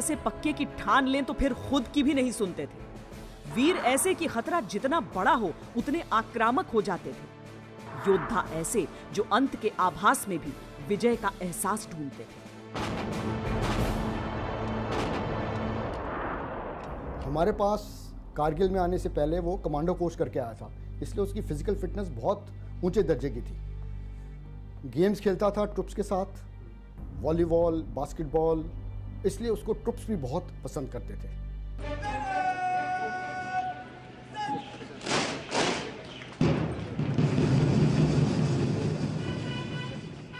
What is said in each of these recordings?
ऐसे पक्के की ठान लें तो फिर खुद की भी नहीं सुनते थे। वीर ऐसे कि खतरा जितना बड़ा हो, उतने आक्रामक हो जाते थे। योद्धा ऐसे जो अंत के आभास में भी विजय का एहसास ढूंढते थे। हमारे पास कारगिल में आने से पहले वो कमांडो कोर्स करके आया था। इसलिए उसकी फ़िज़िकल फिटनेस बहुत ऊँचे दर्जे की थी। गेम्स खेलता था ट्रुप्स के साथ, वॉलीबॉल, बास्केटबॉल इसलिए उसको ट्रुप्स भी बहुत पसंद करते थे।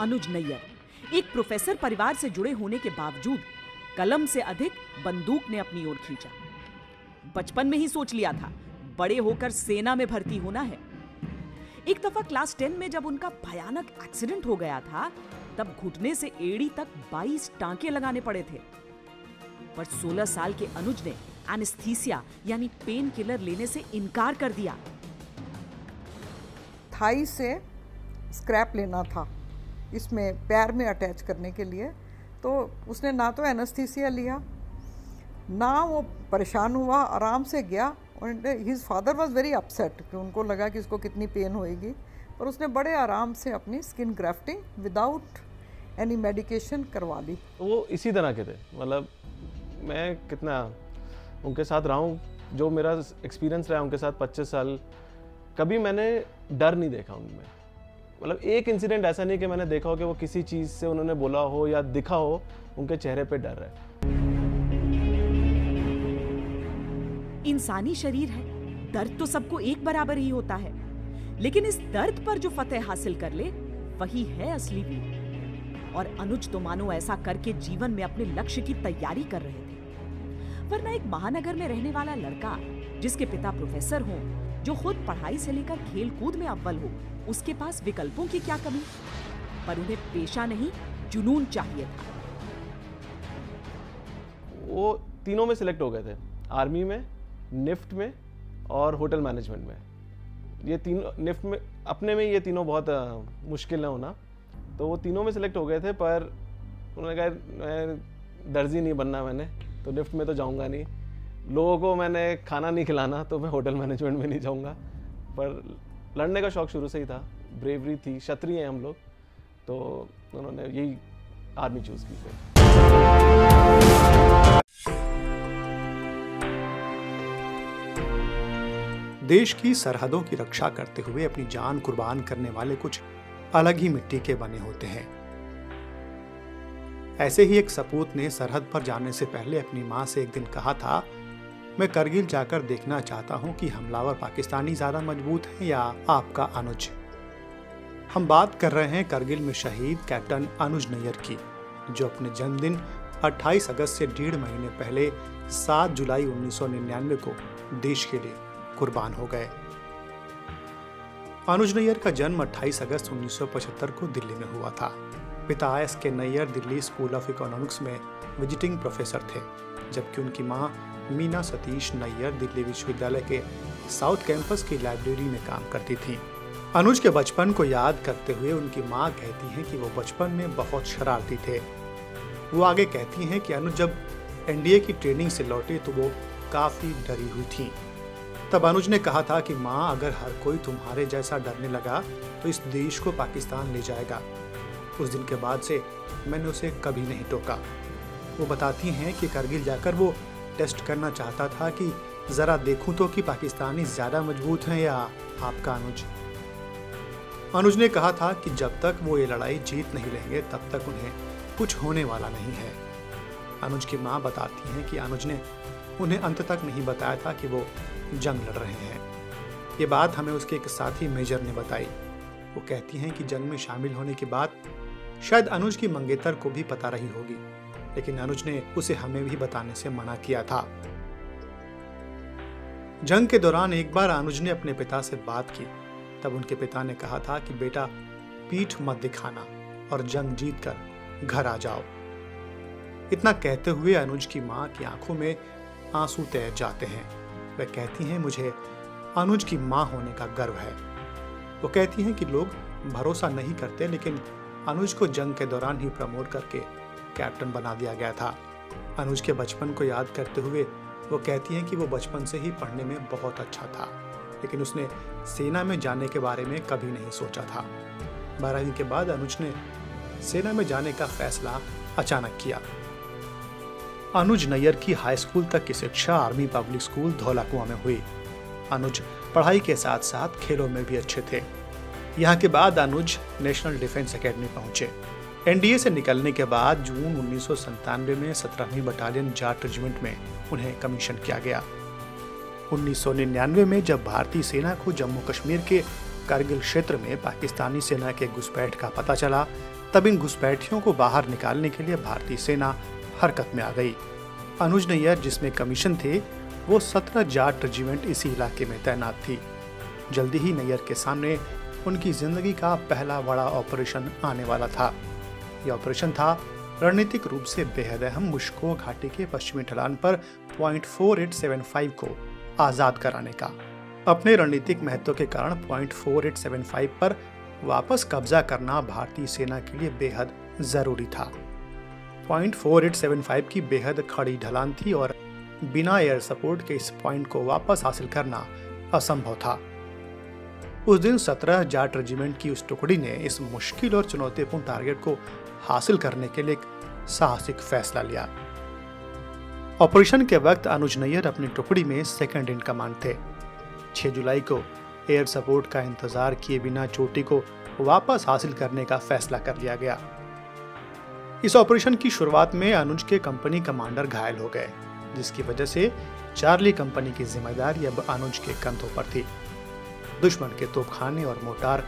अनुज नैयर, एक प्रोफेसर परिवार से जुड़े होने के बावजूद, कलम से अधिक बंदूक ने अपनी ओर खींचा। बचपन में ही सोच लिया था, बड़े होकर सेना में भर्ती होना है। एक दफ़ा क्लास टेन में जब उनका भयानक एक्सीडेंट हो गया था तब घुटने से एड़ी तक 22 टांके लगाने पड़े थे। पर 16 साल के अनुज ने एनेस्थीसिया यानी पेन किलर लेने से इनकार कर दिया। थाई से स्क्रैप लेना था, इसमें पैर में अटैच करने के लिए। तो उसने ना तो एनेस्थीसिया लिया, ना वो परेशान हुआ, आराम से गया, और his father was very upset कि उनको लगा कि इसको कितनी पेन होएगी। पर उसने बड़े आराम से अपनी skin grafting without any medication करवा ली वो इसी तरह के थे। मतलब मैं कितना उनके साथ रहा हूँ जो मेरा एक्सपीरियंस रहा उनके साथ 25 साल कभी मैंने डर नहीं देखा उनमें। मतलब एक इंसिडेंट ऐसा नहीं कि मैंने देखा हो कि वो किसी चीज़ से उन्होंने बोला हो या दिखा हो उनके चेहरे पे डर है। इंसानी शरीर है दर्द तो सबको एक बराबर ही होता है। लेकिन इस दर्द पर जो फतेह हासिल कर ले, वही है असली वीर। और अनुज तो मानो ऐसा करके जीवन में अपने लक्ष्य की तैयारी कर रहे थे। वरना एक महानगर में रहने वाला लड़का, जिसके पिता प्रोफेसर हों, जो खुद पढ़ाई से लेकर खेल कूद में अव्वल हो, उसके पास विकल्पों की क्या कमी? पर उन्हें पेशा नहीं, जुनून चाहिए था। वो तीनों में सिलेक्ट हो गए थे। आर्मी में, निफ्ट में और होटल मैनेजमेंट में। ये तीनों, निफ्ट में, अपने में ये तीनों बहुत मुश्किल है होना। तो वो तीनों में सिलेक्ट हो गए थे, पर उन्होंने कहा, मैं दर्जी नहीं बनना मैंने तो निफ्ट में तो जाऊँगा नहीं। लोगों को मैंने खाना नहीं खिलाना तो मैं होटल मैनेजमेंट में नहीं जाऊँगा। पर लड़ने का शौक शुरू से ही था। ब्रेवरी थी, क्षत्रिय हैं हम लोग तो उन्होंने यही आर्मी चूज़ की फिर। देश की सरहदों की रक्षा करते हुए अपनी जान कुर्बान करने वाले कुछ अलग ही मिट्टी के बने होते हैं। ऐसे ही एक सपूत ने सरहद पर जाने से पहले अपनी माँ से एक दिन कहा था, मैं करगिल जाकर देखना चाहता हूँ कि हमलावर पाकिस्तानी ज़्यादा मज़बूत हैं या आपका अनुज? हम बात कर रहे हैं करगिल में शहीद कैप्टन अनुज नैयर की, जो अपने जन्मदिन 28 अगस्त से डेढ़ महीने पहले 7 जुलाई 1999 को देश के लिए कुर्बान हो गए। अनुज नैयर का जन्म 28 अगस्त 1975 को दिल्ली में हुआ था। पिता S K Nayyar Delhi School of Economics में विजिटिंग प्रोफेसर थे, जबकि उनकी माँ मीना सतीश नैयर दिल्ली विश्वविद्यालय के साउथ कैंपस की लाइब्रेरी में काम करती थी। अनुज के बचपन को याद करते हुए उनकी माँ कहती हैं कि वो बचपन में बहुत शरारती थे। वो आगे कहती हैं कि अनुज जब एनडीए की ट्रेनिंग से लौटे तो वो काफ़ी डरी हुई थी। तब अनुज ने कहा था कि माँ अगर हर कोई तुम्हारे जैसा डरने लगा तो इस देश को पाकिस्तान ले जाएगा। उस दिन के बाद से मैंने उसे कभी नहीं टोका। वो बताती हैं कि करगिल जाकर वो टेस्ट करना चाहता था कि जरा देखूँ तो कि पाकिस्तानी ज़्यादा मज़बूत हैं या आपका अनुज अनुज ने कहा था कि जब तक वो ये लड़ाई जीत नहीं लेंगे, तब तक उन्हें कुछ होने वाला नहीं है। अनुज की माँ बताती हैं कि अनुज ने उन्हें अंत तक नहीं बताया था कि वो जंग लड़ रहे हैं। ये बात हमें उसके एक साथी मेजर ने बताई। वो कहती हैं कि जंग में शामिल होने के बाद शायद अनुज की मंगेतर को भी पता रही होगी, लेकिन अनुज ने उसे हमें भी बताने से मना किया था। जंग के दौरान एक बार अनुज ने अपने पिता से बात की। तब उनके पिता ने कहा था कि, बेटा, पीठ मत दिखाना और जंग जीत कर घर आ जाओ। इतना कहते हुए अनुज की माँ की आँखों में आँसू तैर जाते हैं। वह कहती हैं, मुझे अनुज की माँ होने का गर्व है। वो कहती हैं कि लोग भरोसा नहीं करते, लेकिन अनुज को जंग के दौरान ही प्रमोट करके कैप्टन बना दिया गया था। अनुज के बचपन को याद करते हुए वो कहती हैं कि वो बचपन से ही पढ़ने में बहुत अच्छा था, लेकिन उसने सेना में जाने के बारे में कभी नहीं सोचा था। बारहवीं के बाद अनुज ने सेना में जाने का फैसला अचानक किया। अनुज नैयर की हाई स्कूल तक की शिक्षा आर्मी पब्लिक स्कूल धौलाकुआ में हुई। अनुज पढ़ाई के साथ साथ खेलों में भी अच्छे थे। यहाँ के बाद अनुज नेशनल डिफेंस एकेडमी पहुँचे। एनडीए से निकलने के बाद जून उन्नीस में सत्रहवीं बटालियन जाट रेजिमेंट में उन्हें कमीशन किया गया। 1999 में जब भारतीय सेना को जम्मू कश्मीर के कारगिल क्षेत्र में पाकिस्तानी सेना के घुसपैठ का पता चला, तब इन घुसपैठियों को बाहर निकालने के लिए भारतीय सेना हरकत में आ गई। अनुज नैयर, जिसमें कमीशन थे, वो सत्रह जाट रेजिमेंट इसी इलाके में तैनात थी। जल्दी ही नैयर के सामने उनकी ज़िंदगी का पहला बड़ा ऑपरेशन आने वाला था। यह ऑपरेशन था रणनीतिक रूप से बेहद अहम मुश्को घाटी के पश्चिमी ढलान पर point four eight seven five को आज़ाद कराने का। अपने रणनीतिक महत्व के कारण point four eight seven five पर वापस कब्जा करना भारतीय सेना के लिए बेहद ज़रूरी था। Point four eight seven five की बेहद खड़ी ढलान थी और बिना एयर सपोर्ट के इस पॉइंट को वापस हासिल करना असंभव था। उस दिन सत्रह जाट रेजिमेंट की उस टुकड़ी ने इस मुश्किल और चुनौतीपूर्ण टारगेट को हासिल करने के लिए एक साहसिक फैसला लिया। ऑपरेशन के वक्त अनुज नैयर अपनी टुकड़ी में सेकंड इन कमांड थे। 6 जुलाई को एयर सपोर्ट का इंतज़ार किए बिना चोटी को वापस हासिल करने का फैसला कर लिया गया। इस ऑपरेशन की शुरुआत में अनुज के कंपनी कमांडर घायल हो गए, जिसकी वजह से चार्ली कंपनी की ज़िम्मेदारी अब अनुज के कंधों पर थी। दुश्मन के तोपखाने और मोटार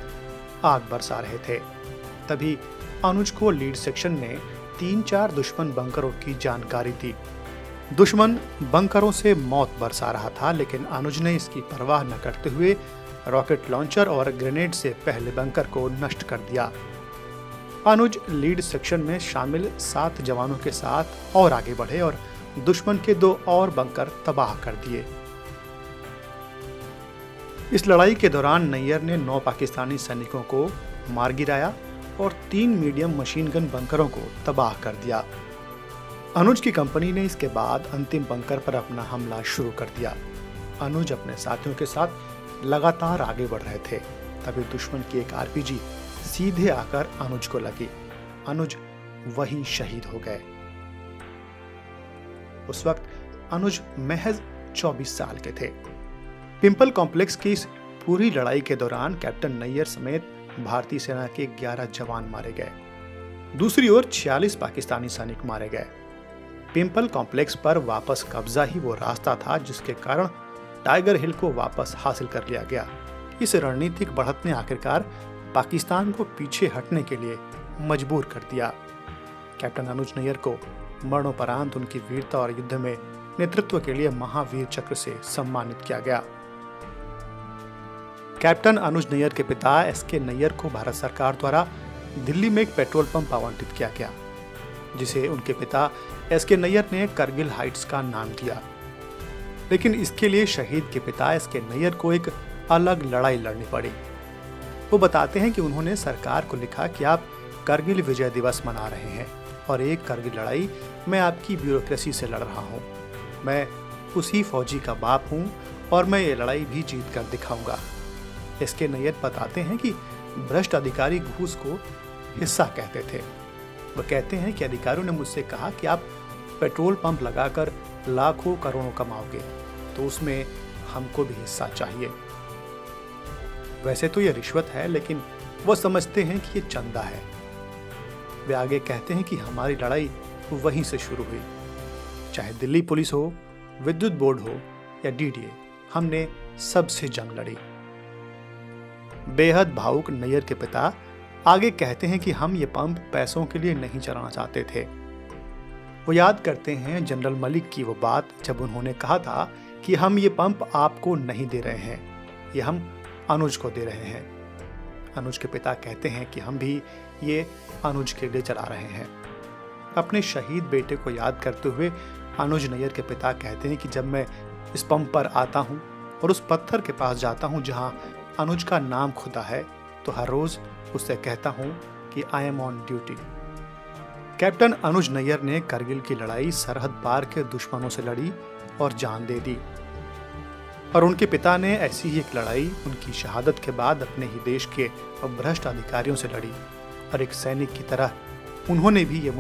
आग बरसा रहे थे। तभी अनुज को लीड सेक्शन ने तीन चार दुश्मन बंकरों की जानकारी दी। दुश्मन बंकरों से मौत बरसा रहा था, लेकिन अनुज ने इसकी परवाह न करते हुए रॉकेट लॉन्चर और ग्रेनेड से पहले बंकर को नष्ट कर दिया। अनुज लीड सेक्शन में शामिल सात जवानों के साथ और आगे बढ़े और दुश्मन के दो और बंकर तबाह कर दिए। इस लड़ाई के दौरान नैयर ने नौ पाकिस्तानी सैनिकों को मार गिराया और तीन मीडियम मशीन गन बंकरों को तबाह कर दिया। अनुज की कंपनी ने इसके बाद अंतिम बंकर पर अपना हमला शुरू कर दिया। अनुज अपने साथियों के साथ लगातार आगे बढ़ रहे थे। तभी दुश्मन की एक आरपीजी सीधे आकर अनुज को लगी। अनुज वहीं शहीद हो गए। उस वक्त अनुज महज 24 साल के थे। पिंपल कॉम्प्लेक्स की इस पूरी लड़ाई के दौरान कैप्टन नैयर समेत भारतीय सेना के 11 जवान मारे गए। दूसरी ओर 46 पाकिस्तानी सैनिक मारे गए। पिंपल कॉम्प्लेक्स पर वापस कब्जा ही वो रास्ता था जिसके कारण टाइगर हिल को वापस हासिल कर लिया गया। इस रणनीतिक बढ़त ने आखिरकार पाकिस्तान को पीछे हटने के लिए मजबूर कर दिया। कैप्टन अनुज नैयर को मरणोपरांत उनकी वीरता और युद्ध में नेतृत्व के लिए महावीर चक्र से सम्मानित किया गया। कैप्टन अनुज नैयर के पिता एस के नैयर को भारत सरकार द्वारा दिल्ली में एक पेट्रोल पंप आवंटित किया गया, जिसे उनके पिता एस के नैयर ने करगिल हाइट्स का नाम दिया। लेकिन इसके लिए शहीद के पिता एस के नैयर को एक अलग लड़ाई लड़नी पड़ी। वो बताते हैं कि उन्होंने सरकार को लिखा कि आप करगिल विजय दिवस मना रहे हैं और एक करगिल लड़ाई मैं आपकी ब्यूरोक्रेसी से लड़ रहा हूँ। मैं उसी फौजी का बाप हूँ और मैं ये लड़ाई भी जीत कर दिखाऊँगा। इसके नैयत बताते हैं कि भ्रष्ट अधिकारी घूस को हिस्सा कहते थे। वह कहते हैं कि अधिकारियों ने मुझसे कहा कि आप पेट्रोल पंप लगाकर लाखों करोड़ों कमाओगे तो उसमें हमको भी हिस्सा चाहिए। वैसे तो ये रिश्वत है, लेकिन वो समझते हैं कि ये चंदा है। वे आगे कहते हैं कि हमारी लड़ाई वहीं से शुरू हुई। चाहे दिल्ली पुलिस हो, विद्युत बोर्ड हो, या डीडीए हमने सबसे जंग लड़ी। बेहद भावुक नैयर के पिता आगे कहते हैं कि हम ये पंप पैसों के लिए नहीं चलाना चाहते थे। वो याद करते हैं जनरल मलिक की वो बात, जब उन्होंने कहा था कि हम ये पंप आपको नहीं दे रहे हैं, ये हम अनुज को दे रहे हैं। अनुज के पिता कहते हैं कि हम भी ये अनुज के लिए चला रहे हैं। अपने शहीद बेटे को याद करते हुए अनुज नैयर के पिता कहते हैं कि जब मैं इस पंप पर आता हूँ और उस पत्थर के पास जाता हूँ जहाँ अनुज का नाम खुदा है तो हर रोज उससे कहता हूँ कि I am on duty captain Anuj Nayyar ने करगिल की लड़ाई सरहद पार के दुश्मनों से लड़ी और जान दे दी। और उनके पिता ने ऐसी ही एक लड़ाई उनकी शहादत के बाद अपने ही देश के भ्रष्ट अधिकारियों से लड़ी और एक सैनिक की तरह उन्होंने भी ये